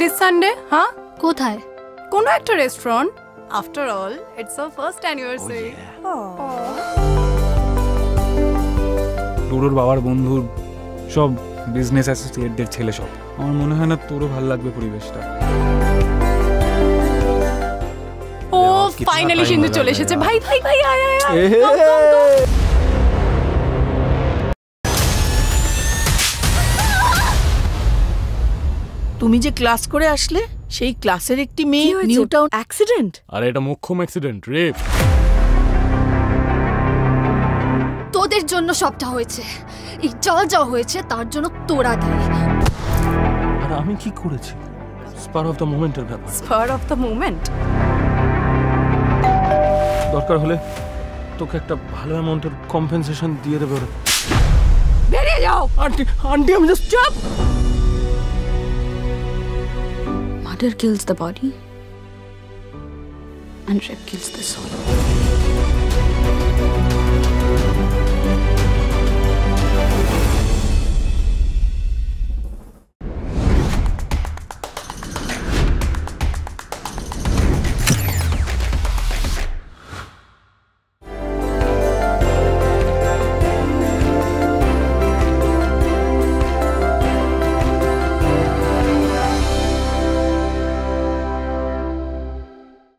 This Sunday হ্যাঁ কোথায়? কোনো একটা restaurant after all it's our first anniversary ডোরোর বাবার বন্ধুর সব বিজনেস অ্যাসোসিয়েটদের ছেলে সব। আমার মনে হয় না তোরও ভালো লাগবে পরিবেশটা। ও ফাইনালি সিন্ধু চলে এসেছে। ভাই ভাই ভাই আয় আয় তুমি যে ক্লাস করে আসলে সেই ক্লাসের একটি মেয়ে নিউ টাউন অ্যাক্সিডেন্ট আরে এটা মোক্ষম অ্যাক্সিডেন্ট রেপ তোদের জন্য সবটা হয়েছে। এই জল যা হয়েছে তার জন্য তোরা দায়ী। আর আমি কি করেছি? স্পার অফ দ্য মোমেন্টের ব্যাপার। Spur অফ the মোমেন্ট দরকার হলে তোকে একটা ভালো অ্যামাউন্টের কম্পেনসেশন দিয়ে দেবে। ওরা বেরিয়ে যাও! আন্টি আন্টি আমি জাস্ট চুপ! Murder kills the body and rape kills the soul.